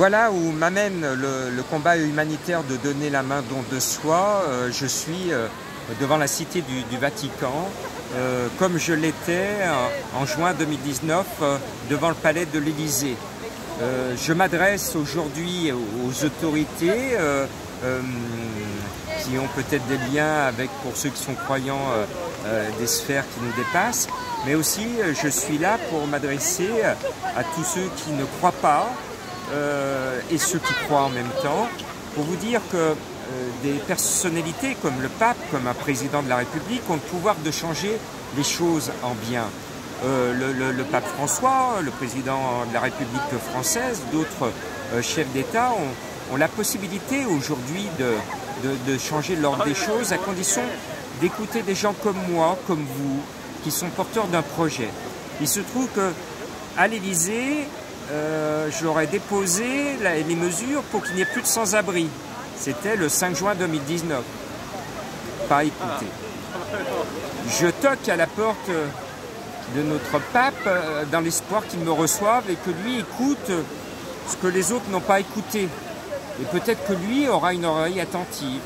voilà où m'amène le, combat humanitaire de donner la main don de soi. Euh, je suis euh, devant la cité du, Vatican, euh, comme je l'étais en juin 2019 devant le palais de l'Élysée. je m'adresse aujourd'hui aux autorités qui ont peut-être des liens avec, pour ceux qui sont croyants, des sphères qui nous dépassent, mais aussi je suis là pour m'adresser à tous ceux qui ne croient pas, euh, et ceux qui croient en même temps, pour vous dire que euh, des personnalités comme le pape, comme un président de la République, ont le pouvoir de changer les choses en bien. Euh, le, pape François, le président de la République française, d'autres chefs d'État ont, la possibilité aujourd'hui de, de changer l'ordre des choses à condition d'écouter des gens comme moi, comme vous, qui sont porteurs d'un projet. Il se trouve que à l'Élysée, euh, j'aurais déposé les mesures pour qu'il n'y ait plus de sans-abri. C'était le 5 juin 2019. Pas écouté. Je toque à la porte de notre pape euh, dans l'espoir qu'il me reçoive et que lui écoute ce que les autres n'ont pas écouté. Et peut-être que lui aura une oreille attentive.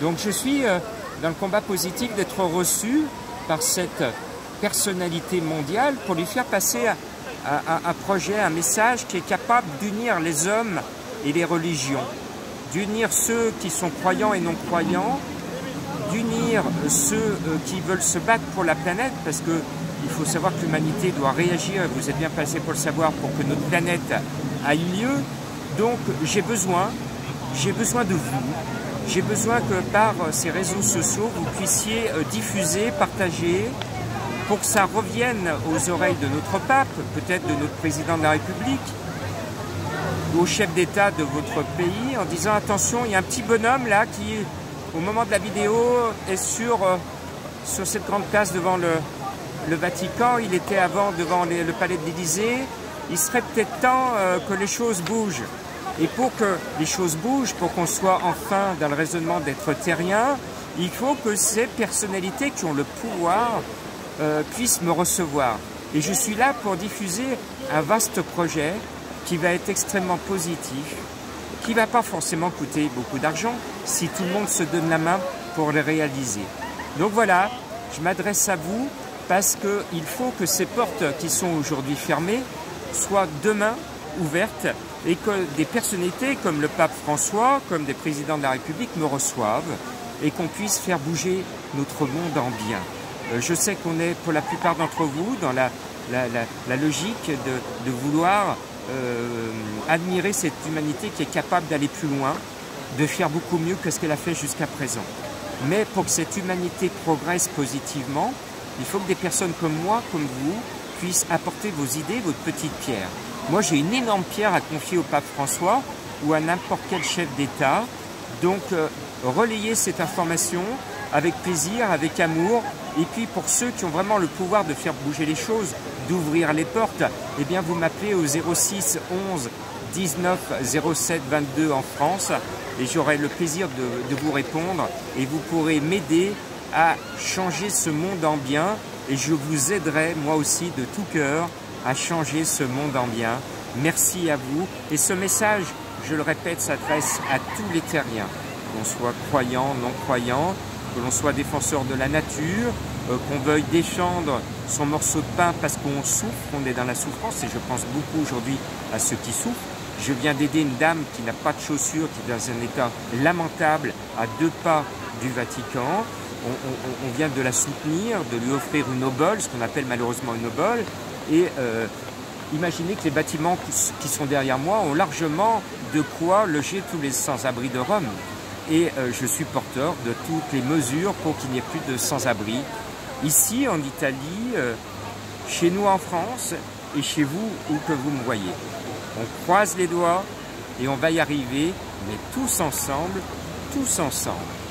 Donc je suis euh, dans le combat positif d'être reçu par cette personnalité mondiale pour lui faire passer un, projet, un message qui est capable d'unir les hommes et les religions, d'unir ceux qui sont croyants et non croyants, d'unir ceux euh, qui veulent se battre pour la planète, parce que il faut savoir que l'humanité doit réagir, et vous êtes bien passé pour le savoir, pour que notre planète aille mieux. Donc j'ai besoin, j'ai besoin de vous, j'ai besoin que par ces réseaux sociaux, vous puissiez euh, diffuser, partager, pour que ça revienne aux oreilles de notre pape, peut-être de notre président de la République, ou au chef d'État de votre pays, en disant attention, il y a un petit bonhomme là qui, au moment de la vidéo, est sur, euh, sur cette grande place devant le, Vatican. Il était avant devant le palais de l'Élysée. Il serait peut-être temps euh, que les choses bougent. Et pour que les choses bougent, pour qu'on soit enfin dans le raisonnement d'être terrien, il faut que ces personnalités qui ont le pouvoir euh, puisse me recevoir. Et je suis là pour diffuser un vaste projet qui va être extrêmement positif, qui ne va pas forcément coûter beaucoup d'argent si tout le monde se donne la main pour le réaliser. Donc voilà, je m'adresse à vous parce qu'il faut que ces portes qui sont aujourd'hui fermées soient demain ouvertes et que des personnalités comme le pape François, comme des présidents de la République me reçoivent et qu'on puisse faire bouger notre monde en bien. Euh, je sais qu'on est pour la plupart d'entre vous dans la, logique de, vouloir euh, admirer cette humanité qui est capable d'aller plus loin, de faire beaucoup mieux que ce qu'elle a fait jusqu'à présent. Mais pour que cette humanité progresse positivement, il faut que des personnes comme moi, comme vous, puissent apporter vos idées, votre petite pierre. Moi, j'ai une énorme pierre à confier au pape François ou à n'importe quel chef d'État. Donc, euh, relayez cette information avec plaisir, avec amour, et puis pour ceux qui ont vraiment le pouvoir de faire bouger les choses, d'ouvrir les portes, eh bien vous m'appelez au 06 11 19 07 22 en France et j'aurai le plaisir de, vous répondre et vous pourrez m'aider à changer ce monde en bien et je vous aiderai moi aussi de tout cœur à changer ce monde en bien. Merci à vous et ce message, je le répète, s'adresse à tous les terriens, qu'on soit croyants, non croyants, que l'on soit défenseur de la nature, euh, qu'on veuille défendre son morceau de pain parce qu'on souffre, on est dans la souffrance, et je pense beaucoup aujourd'hui à ceux qui souffrent. Je viens d'aider une dame qui n'a pas de chaussures, qui est dans un état lamentable, à deux pas du Vatican. On, vient de la soutenir, de lui offrir une obole, ce qu'on appelle malheureusement une obole. Et euh, imaginez que les bâtiments qui sont derrière moi ont largement de quoi loger tous les sans-abri de Rome et euh, je suis porteur de toutes les mesures pour qu'il n'y ait plus de sans-abri ici en Italie, euh, chez nous en France et chez vous où que vous me voyez. On croise les doigts et on va y arriver, mais tous ensemble, tous ensemble.